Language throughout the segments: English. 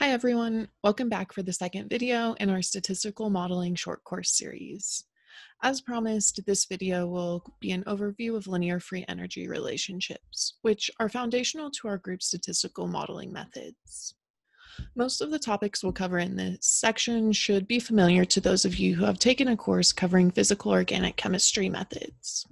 Hi everyone, welcome back for the second video in our statistical modeling short course series. As promised, this video will be an overview of linear free energy relationships, which are foundational to our group statistical modeling methods. Most of the topics we'll cover in this section should be familiar to those of you who have taken a course covering physical organic chemistry methods.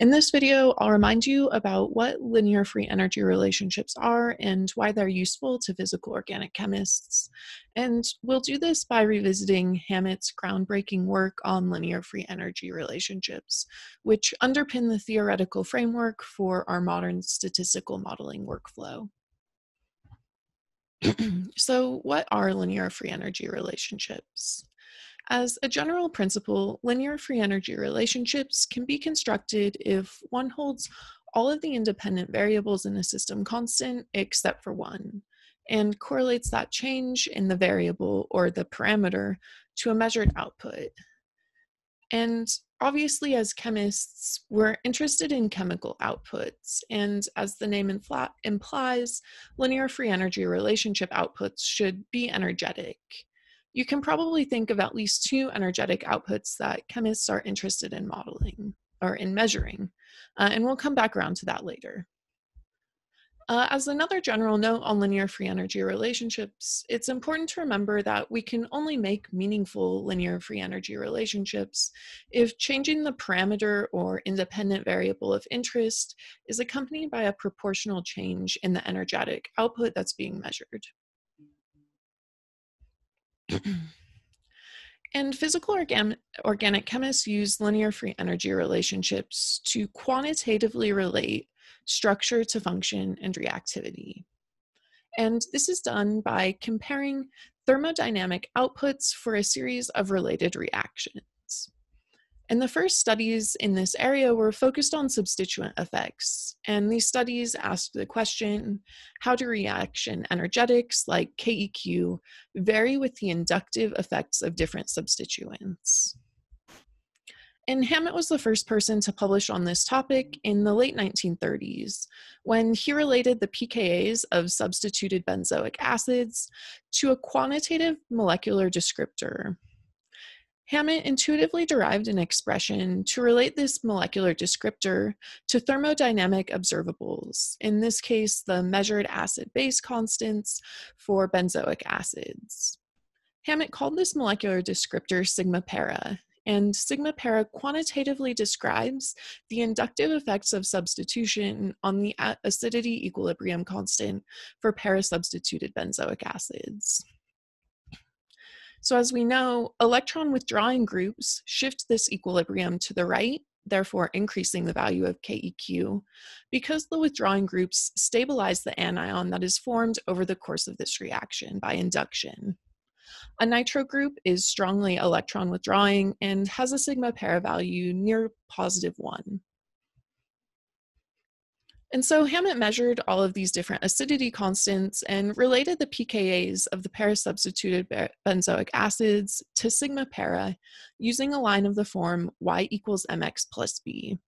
In this video, I'll remind you about what linear free energy relationships are and why they're useful to physical organic chemists. And we'll do this by revisiting Hammett's groundbreaking work on linear free energy relationships, which underpin the theoretical framework for our modern statistical modeling workflow. so what are linear free energy relationships? As a general principle, linear free energy relationships can be constructed if one holds all of the independent variables in a system constant except for one, and correlates that change in the variable or the parameter to a measured output. And obviously, as chemists, we're interested in chemical outputs. And as the name implies, linear free energy relationship outputs should be energetic you can probably think of at least two energetic outputs that chemists are interested in modeling or in measuring, uh, and we'll come back around to that later. Uh, as another general note on linear free energy relationships, it's important to remember that we can only make meaningful linear free energy relationships if changing the parameter or independent variable of interest is accompanied by a proportional change in the energetic output that's being measured. and physical organ- organic chemists use linear free energy relationships to quantitatively relate structure to function and reactivity. And this is done by comparing thermodynamic outputs for a series of related reactions. And the first studies in this area were focused on substituent effects. And these studies asked the question how do reaction energetics like KEQ vary with the inductive effects of different substituents? And Hammett was the first person to publish on this topic in the late 1930s when he related the pKa's of substituted benzoic acids to a quantitative molecular descriptor Hammett intuitively derived an expression to relate this molecular descriptor to thermodynamic observables, in this case, the measured acid base constants for benzoic acids. Hammett called this molecular descriptor sigma para, and sigma para quantitatively describes the inductive effects of substitution on the acidity equilibrium constant for para-substituted benzoic acids. So as we know, electron withdrawing groups shift this equilibrium to the right, therefore increasing the value of KEQ, because the withdrawing groups stabilize the anion that is formed over the course of this reaction by induction. A nitro group is strongly electron withdrawing and has a sigma para value near positive 1. And so Hammett measured all of these different acidity constants and related the pKa's of the para-substituted benzoic acids to sigma para using a line of the form y equals mx plus b,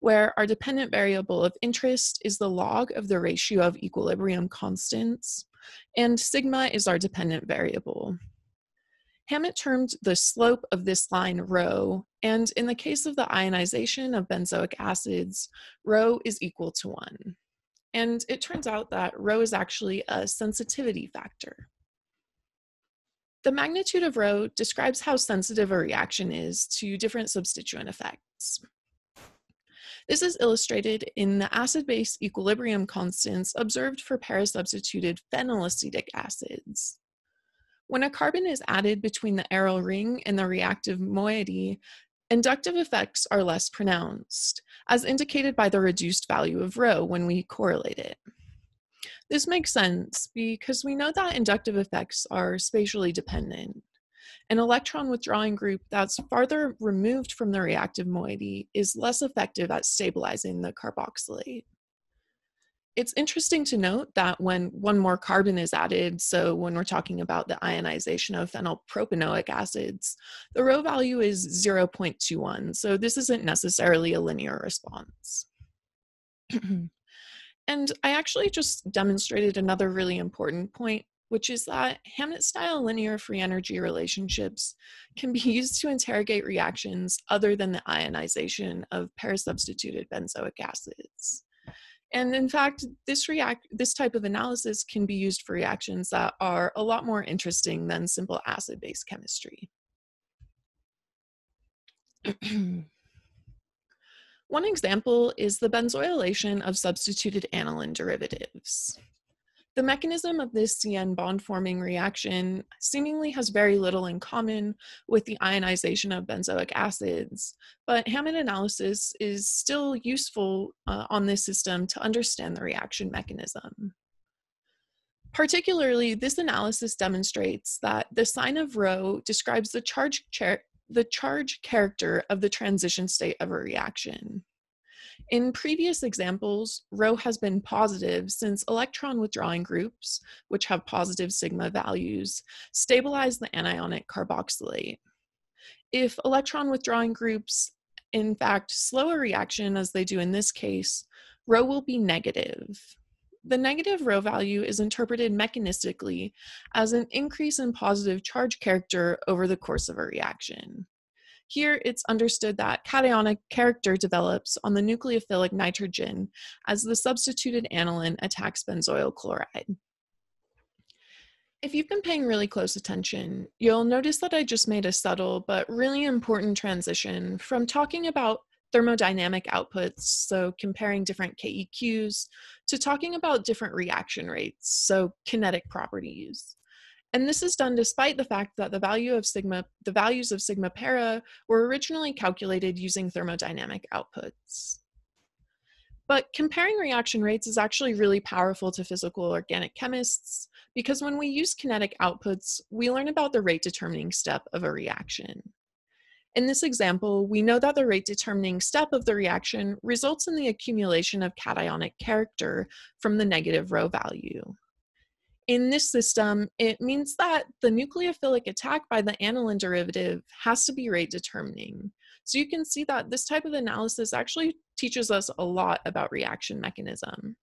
where our dependent variable of interest is the log of the ratio of equilibrium constants, and sigma is our dependent variable. Hammett termed the slope of this line rho, and in the case of the ionization of benzoic acids, rho is equal to 1. And it turns out that rho is actually a sensitivity factor. The magnitude of rho describes how sensitive a reaction is to different substituent effects. This is illustrated in the acid-base equilibrium constants observed for para-substituted phenylacetic acids. When a carbon is added between the aryl ring and the reactive moiety, inductive effects are less pronounced, as indicated by the reduced value of rho when we correlate it. This makes sense because we know that inductive effects are spatially dependent. An electron withdrawing group that's farther removed from the reactive moiety is less effective at stabilizing the carboxylate it's interesting to note that when one more carbon is added, so when we're talking about the ionization of phenylpropanoic acids, the rho value is 0.21. So this isn't necessarily a linear response. and I actually just demonstrated another really important point which is that Hammett style linear free energy relationships can be used to interrogate reactions other than the ionization of para-substituted benzoic acids. And in fact, this react this type of analysis can be used for reactions that are a lot more interesting than simple acid-base chemistry. One example is the benzoylation of substituted aniline derivatives. The mechanism of this CN bond forming reaction seemingly has very little in common with the ionization of benzoic acids, but Hammett analysis is still useful uh, on this system to understand the reaction mechanism. Particularly, this analysis demonstrates that the sign of rho describes the charge, the charge character of the transition state of a reaction. In previous examples, rho has been positive since electron withdrawing groups, which have positive sigma values, stabilize the anionic carboxylate. If electron withdrawing groups, in fact, slow a reaction as they do in this case, rho will be negative. The negative rho value is interpreted mechanistically as an increase in positive charge character over the course of a reaction. Here, it's understood that cationic character develops on the nucleophilic nitrogen as the substituted aniline attacks benzoyl chloride. If you've been paying really close attention, you'll notice that I just made a subtle but really important transition from talking about thermodynamic outputs, so comparing different KEQs, to talking about different reaction rates, so kinetic properties. And this is done despite the fact that the value of sigma, the values of sigma para were originally calculated using thermodynamic outputs. But comparing reaction rates is actually really powerful to physical organic chemists because when we use kinetic outputs, we learn about the rate determining step of a reaction. In this example, we know that the rate determining step of the reaction results in the accumulation of cationic character from the negative rho value. In this system, it means that the nucleophilic attack by the aniline derivative has to be rate determining. So you can see that this type of analysis actually teaches us a lot about reaction mechanism.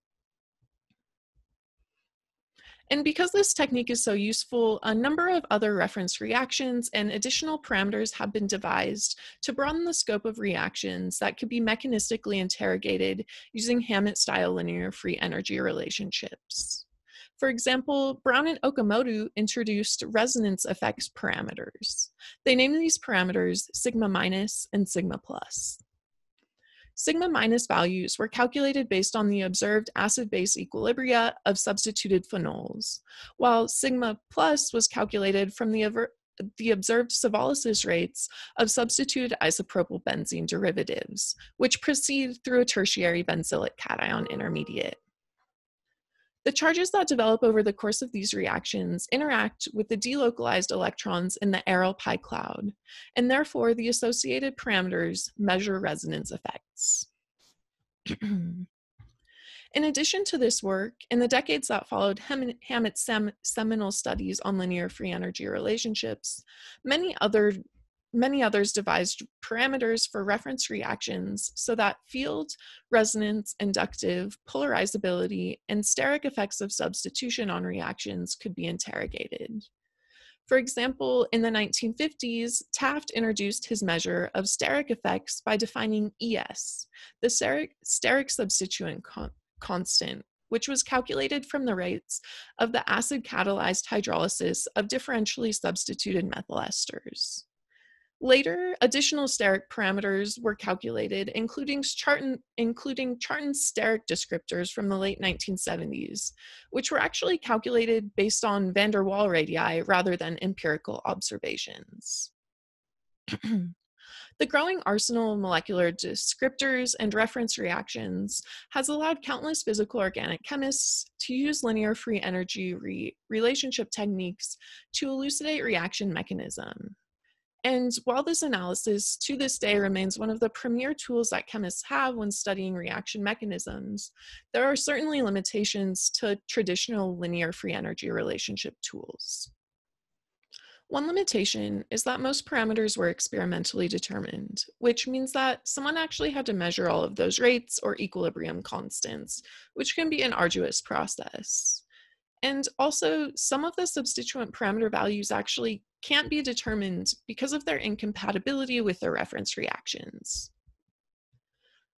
And because this technique is so useful, a number of other reference reactions and additional parameters have been devised to broaden the scope of reactions that could be mechanistically interrogated using Hammett-style linear free energy relationships. For example, Brown and Okamoto introduced resonance effects parameters. They named these parameters sigma minus and sigma plus. Sigma minus values were calculated based on the observed acid-base equilibria of substituted phenols, while sigma plus was calculated from the, the observed solvolysis rates of substituted isopropyl benzene derivatives, which proceed through a tertiary benzylic cation intermediate. The charges that develop over the course of these reactions interact with the delocalized electrons in the aryl pi cloud, and therefore the associated parameters measure resonance effects. In addition to this work, in the decades that followed Hammett's seminal studies on linear free energy relationships, many other Many others devised parameters for reference reactions so that field, resonance, inductive, polarizability, and steric effects of substitution on reactions could be interrogated. For example, in the 1950s, Taft introduced his measure of steric effects by defining ES, the steric, steric substituent con constant, which was calculated from the rates of the acid catalyzed hydrolysis of differentially substituted methyl esters. Later, additional steric parameters were calculated, including, Charton, including Charton's steric descriptors from the late 1970s, which were actually calculated based on van der Waal radii rather than empirical observations. The growing arsenal of molecular descriptors and reference reactions has allowed countless physical organic chemists to use linear free energy re relationship techniques to elucidate reaction mechanism. And while this analysis to this day remains one of the premier tools that chemists have when studying reaction mechanisms, there are certainly limitations to traditional linear free energy relationship tools. One limitation is that most parameters were experimentally determined, which means that someone actually had to measure all of those rates or equilibrium constants, which can be an arduous process. And also, some of the substituent parameter values actually can't be determined because of their incompatibility with their reference reactions.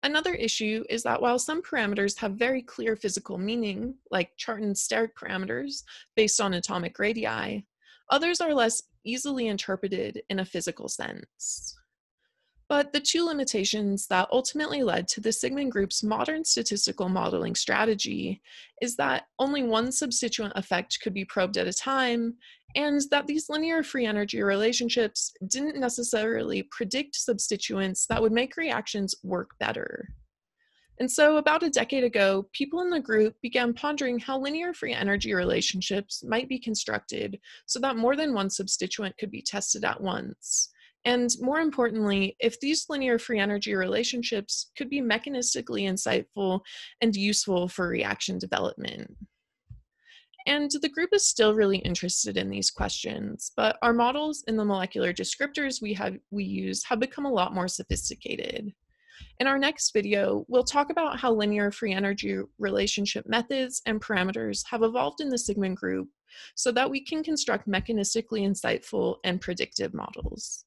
Another issue is that while some parameters have very clear physical meaning, like Charton steric parameters based on atomic radii, others are less easily interpreted in a physical sense. But the two limitations that ultimately led to the Sigman Group's modern statistical modeling strategy is that only one substituent effect could be probed at a time, and that these linear free energy relationships didn't necessarily predict substituents that would make reactions work better. And so, about a decade ago, people in the group began pondering how linear free energy relationships might be constructed so that more than one substituent could be tested at once. And more importantly, if these linear free energy relationships could be mechanistically insightful and useful for reaction development. And the group is still really interested in these questions, but our models and the molecular descriptors we have we use have become a lot more sophisticated. In our next video, we'll talk about how linear free energy relationship methods and parameters have evolved in the Sigman group so that we can construct mechanistically insightful and predictive models.